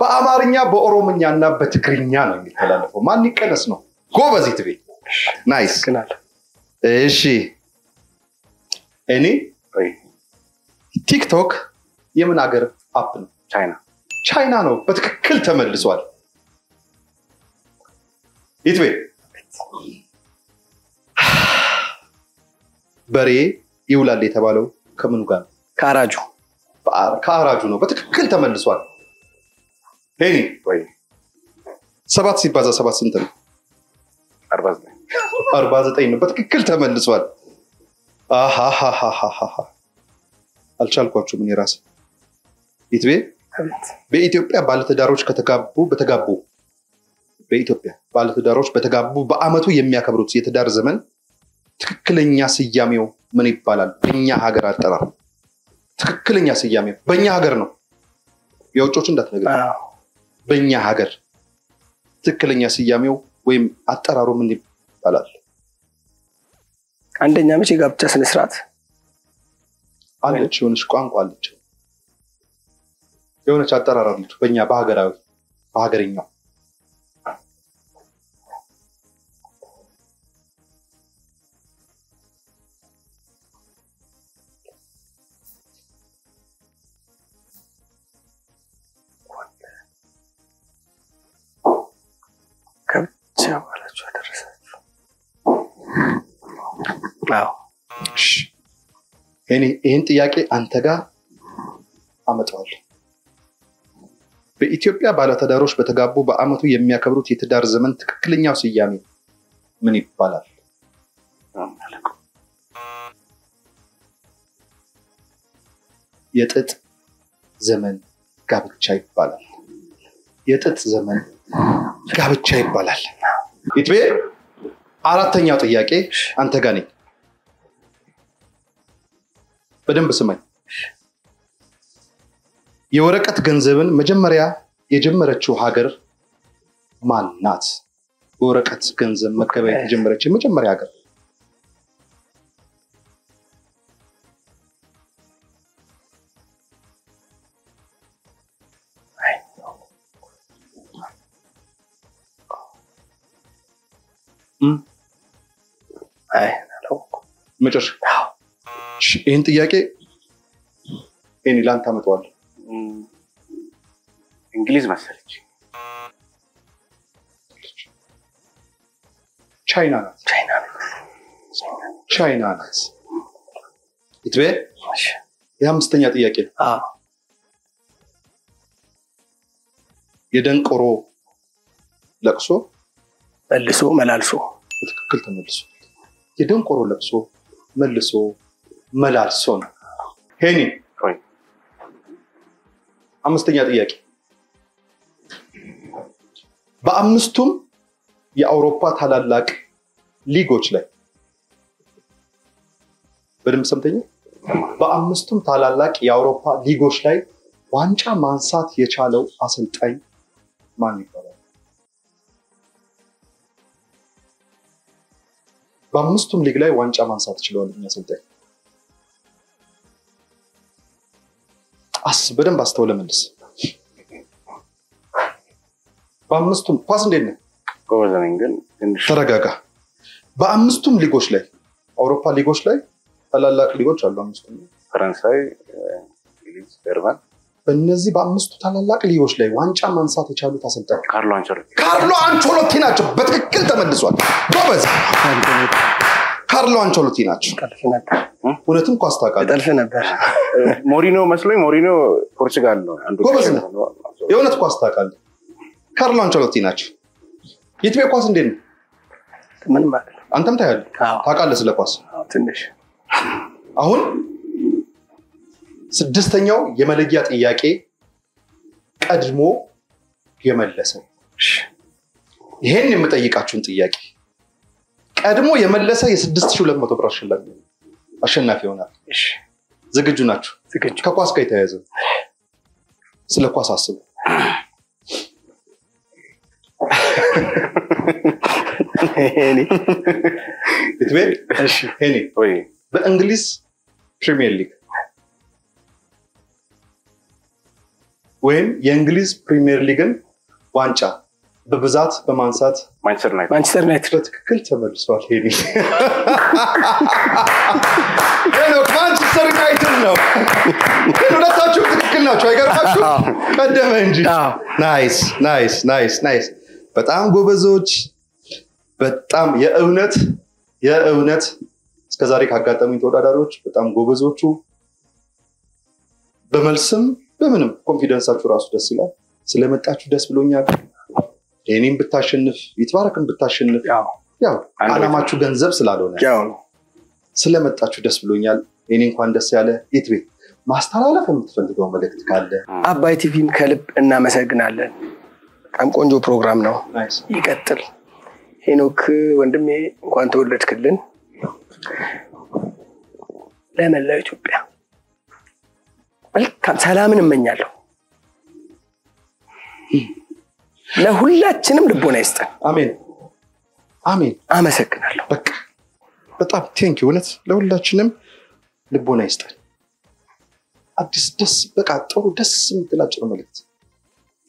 በአማርኛ በኦሮምኛ እና በትግርኛ ነው የሚተላለፈው። ማን ይቀነስ ነው? ጎበዝ ይትቤ nice። እሺ እኔ ቲክቶክ የምን ሀገር app ነው? ቻይና ቻይና ነው። በትክክል ተመልሷል። ይትቤ በሬ ይውላል የተባለው ከምኑ ጋር ነው? ከአራጁ ከአራጁ ነው። በትክክል ተመልሷል። ሄኒ ወይ ሰባት ሲባዛ ሰባት ስንት ነው? አርባ ዘጠኝ አርባ ዘጠኝ ነው። በትክክል ተመልሷል። አሃሃሃሃሃ። አልቻልኳችሁም። እኔ ራሴ ይትቤ አቤት በኢትዮጵያ ባለትዳሮች ከተጋቡ በተጋቡ በኢትዮጵያ ባለትዳሮች በተጋቡ በአመቱ የሚያከብሩት የትዳር ዘመን ትክክለኛ ስያሜው ምን ይባላል? በእኛ ሀገር አጠራር ትክክለኛ ስያሜው በእኛ ሀገር ነው። የውጮች እንዳትነግር። በእኛ ሀገር ትክክለኛ ስያሜው ወይም አጠራሩ ምን ይባላል? አንደኛ መቼ የጋብቻ ስነስርዓት አለች የሆነች ቋንቋ አለች፣ የሆነች አጠራር አለች። በእኛ በሀገራዊ በሀገርኛው ጋብቻ ባላችሁ ያደረሳችሁ አዎ ይሄን- ይህን ጥያቄ አንተ ጋር አመጣዋለሁ። በኢትዮጵያ ባለትዳሮች በተጋቡ በአመቱ የሚያከብሩት የትዳር ዘመን ትክክለኛው ስያሜ ምን ይባላል? የጥጥ ዘመን ጋብቻ ይባላል። የጥጥ ዘመን ጋብቻ ይባላል። ኢትቤ አራተኛው ጥያቄ አንተ ጋር ነኝ። በደንብ ስማኝ። የወረቀት ገንዘብን መጀመሪያ የጀመረችው ሀገር ማን ናት? በወረቀት ገንዘብ መገበያየት የጀመረች የመጀመሪያ ሀገር አይ መጨረሻ ይህን ጥያቄ እኔ ላንተ አመጣዋለሁ። እንግሊዝ መሰለች። ቻይና ናት። ቻይና ናት። ኢትቤ የአምስተኛ ጥያቄ ነው። አዎ የደንቆሮ ለቅሶ መልሶ መላልሶ በትክክል ተመልሶ የደንቆሮ ለቅሶ መልሶ መላልሶ ነው። ሄኒ አምስተኛ ጥያቄ በአምስቱም የአውሮፓ ታላላቅ ሊጎች ላይ በደንብ ሰምተኛ በአምስቱም ታላላቅ የአውሮፓ ሊጎች ላይ ዋንጫ ማንሳት የቻለው አሰልጣኝ ማን ይባላል? በአምስቱም ሊግ ላይ ዋንጫ ማንሳት ችለዋል። እኛ አሰልጣኝ አስ በደንብ አስተውለ መልስ። በአምስቱም ኳስ እንዴት ትንሽ ተረጋጋ። በአምስቱም ሊጎች ላይ አውሮፓ ሊጎች ላይ ታላላቅ ሊጎች አሉ። አምስቱም ፈረንሳይ፣ እንግሊዝ፣ ጀርመን፣ በእነዚህ በአምስቱ ታላላቅ ሊጎች ላይ ዋንጫ ማንሳት የቻሉት አሰልጣኝ ካርሎ አንቸሎቲ ካርሎ አንቾሎቲ ናቸው። በትክክል ተመልሷል። ጎበዝ። ካርሎ አንቾሎቲ ናቸው። እውነትም ኳስ ታውቃለህ። ጠልፍ ነበር። ሞሪኖ መስሎኝ ሞሪኖ ፖርቹጋል ነው አንዱ ጎበዝ ነህ። የእውነት ኳስ ታውቃለህ። ካርሎ አንቾሎቲ ናቸው። የኢትዮጵያ ኳስ እንዴት ነው? ምን ማለት ነው? አንተም ታያለህ፣ ታውቃለህ ስለ ኳስ። ትንሽ አሁን ስድስተኛው የመለያ ጥያቄ ቀድሞ የመለሰው ይሄን የምጠይቃችሁን ጥያቄ ቀድሞ የመለሰ የ6200 ብር አሸናፊ አሸናፊ ይሆናል። ዝግጁ ናችሁ? ዝግጁ። ከኳስ ጋር የተያያዘ ስለ ኳስ አስቡ። በእንግሊዝ ፕሪሚየር ሊግ ወይም የእንግሊዝ ፕሪሚየር ሊግን ዋንጫ በብዛት በማንሳት ማንቸስተር ዩናይትድ በትክክል ተመልሷል። ሄኒ ሄኖክ ማንቸስተር ዩናይትድ ነው። ግን ሁለታችሁም ትክክል ናቸው። አይገርማችሁ? ቀደመ እንጂ። nice nice nice nice። በጣም ጎበዞች። በጣም የእውነት የእውነት እስከዛሬ ካጋጠሙኝ ተወዳዳሪዎች በጣም ጎበዞቹ። በመልስም በምንም ኮንፊደንሳችሁ ራሱ ደስ ይላል። ስለመጣችሁ ደስ ብሎኛል። እኔም ብታሸንፍ ይትባረክን ብታሸንፍ ያው አላማችሁ ገንዘብ ስላልሆነ ስለመጣችሁ ደስ ብሎኛል። እኔ እንኳን ደስ ያለ የት ቤት ማስተላለፍ የምትፈልገው መልእክት ካለ አባይ ቲቪን ከልብ እናመሰግናለን። በጣም ቆንጆ ፕሮግራም ነው። ይቀጥል። ሄኖክ ወንድሜ እንኳን ተወለድክልን። ለመላው ኢትዮጵያ መልካም ሰላምን እመኛለሁ። ለሁላችንም ልቦና ይስጠን። አሜን አሜን። አመሰግናለሁ። በቃ በጣም thank እውነት ለሁላችንም ልቦና ይስጠን። አዲስ ደስ በቃ ጥሩ ደስ የምትል አጭር መልእክት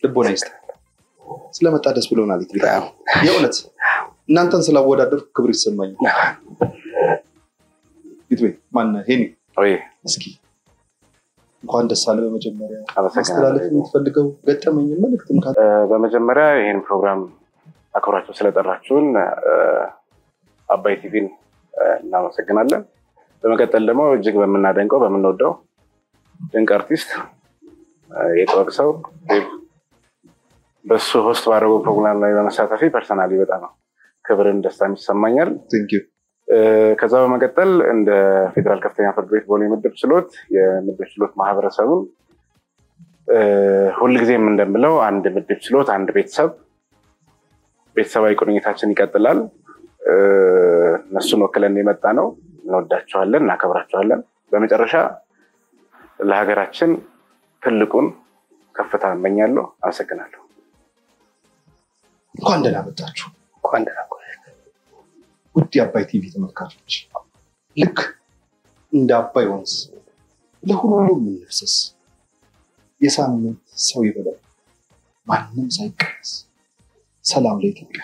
ልቦና ይስጠን። ስለመጣ ደስ ብሎናል። የእውነት እናንተን ስላወዳደርኩ ክብር ቤት ማነህ ሄኒ እስኪ እንኳን ደስ አለ። በመጀመሪያ ማስተላለፍ የምትፈልገው ገጠመኝ መልእክትም በመጀመሪያ ይህን ፕሮግራም አክብራችሁ ስለጠራችሁን አባይ ቲቪን እናመሰግናለን። በመቀጠል ደግሞ እጅግ በምናደንቀው በምንወደው ድንቅ አርቲስት የጥበብ ሰው በሱ host ባደረገው ፕሮግራም ላይ በመሳተፌ personally በጣም ክብርን ደስታን ይሰማኛል። ከዛ በመቀጠል እንደ ፌዴራል ከፍተኛ ፍርድ ቤት ቦሌ ምድብ ችሎት የምድብ ችሎት ማህበረሰቡን ሁልጊዜም እንደምለው አንድ ምድብ ችሎት አንድ ቤተሰብ ቤተሰባዊ ቁርኝታችን ይቀጥላል። እነሱን ወክለን የመጣ ነው። እንወዳቸዋለን፣ እናከብራቸዋለን። በመጨረሻ ለሀገራችን ትልቁን ከፍታ እመኛለሁ። አመሰግናለሁ። እንኳን ደህና መጣችሁ። እንኳን ደህና ውድ የአባይ ቲቪ ተመልካቾች፣ ልክ እንደ አባይ ወንዝ ለሁሉም የምንፍሰስ የሳምንት ሰው ይበላል፣ ማንም ሳይቀነስ። ሰላም ለኢትዮጵያ።